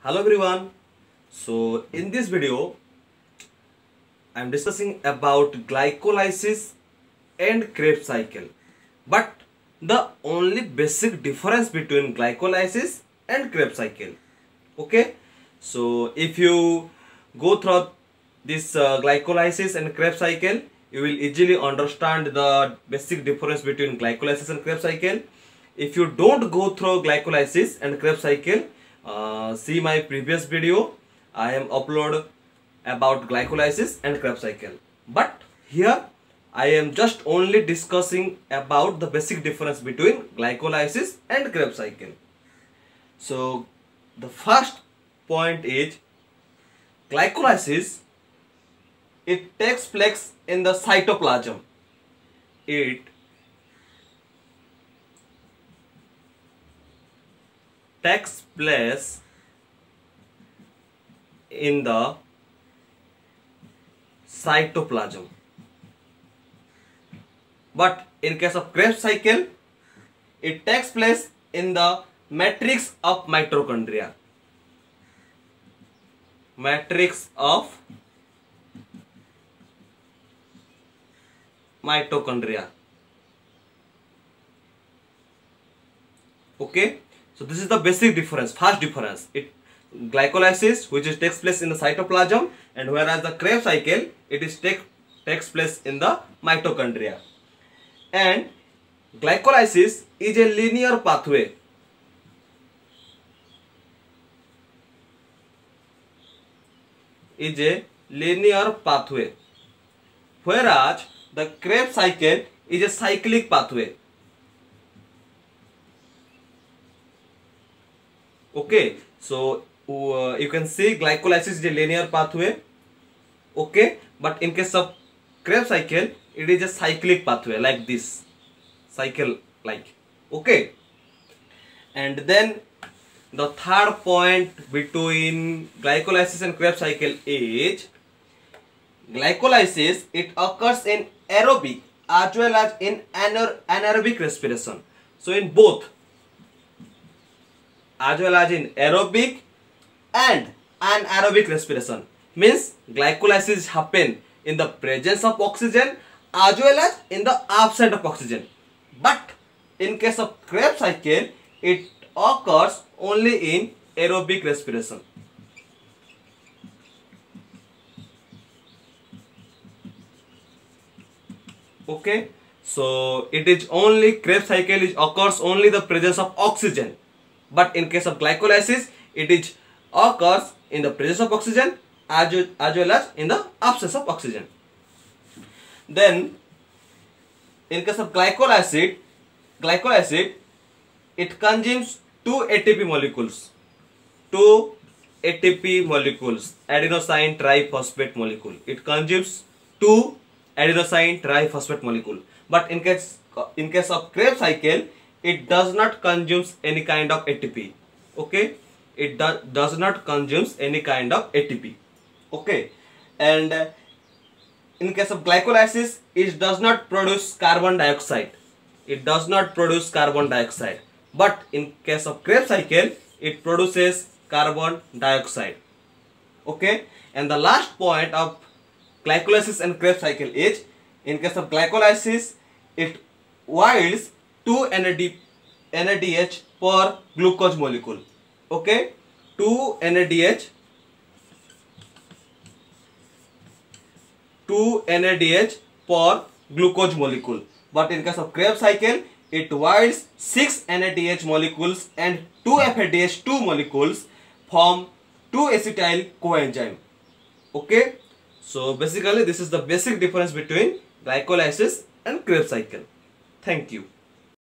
Hello everyone. So in this video I am discussing about glycolysis and Krebs cycle. But the only basic difference between glycolysis and Krebs cycle. Okay? So if you go through this uh, glycolysis and Krebs cycle, you will easily understand the basic difference between glycolysis and Krebs cycle. If you don't go through glycolysis and Krebs cycle, uh, see my previous video. I am upload about glycolysis and Krebs cycle. But here I am just only discussing about the basic difference between glycolysis and Krebs cycle. So the first point is glycolysis it takes place in the cytoplasm. It takes place in the cytoplasm. But in case of Krebs cycle, it takes place in the matrix of mitochondria. Matrix of mitochondria. Okay, so this is the basic difference, first difference. It glycolysis which is takes place in the cytoplasm and whereas the Krebs cycle it is take takes place in the mitochondria. And glycolysis is a linear pathway is a linear pathway whereas the Krebs cycle is a cyclic pathway okay so uh, you can see glycolysis is a linear pathway okay but in case of Krebs cycle it is a cyclic pathway like this cycle like okay and then the third point between glycolysis and Krebs cycle is glycolysis it occurs in aerobic as well as in anaer anaerobic respiration so in both as well as in aerobic and anaerobic respiration means glycolysis happen in the presence of oxygen as well as in the absence of oxygen. But in case of Krebs cycle it occurs only in aerobic respiration. Okay? So it is only Krebs cycle is occurs only the presence of oxygen but in case of glycolysis it is occurs in the presence of oxygen as, as well as in the absence of oxygen. Then in case of glycolysis glycolysis it consumes two ATP molecules. Two ATP molecules adenosine triphosphate molecule. It consumes two adenosine triphosphate molecule. But in case in case of Krebs cycle it does not consumes any kind of ATP okay? It do, does not consumes any kind of ATP okay? And uh, in case of glycolysis it does not produce carbon dioxide. It does not produce carbon dioxide. But in case of Krebs cycle it produces carbon dioxide. Okay? And the last point of glycolysis and Krebs cycle is in case of glycolysis it yields 2 NAD, NADH per glucose molecule. Okay? 2 NADH 2 NADH per glucose molecule. But in case of Krebs cycle it yields 6 NADH molecules and 2 FADH2 molecules form 2 acetyl coenzyme. Okay? So basically this is the basic difference between glycolysis and Krebs cycle. Thank you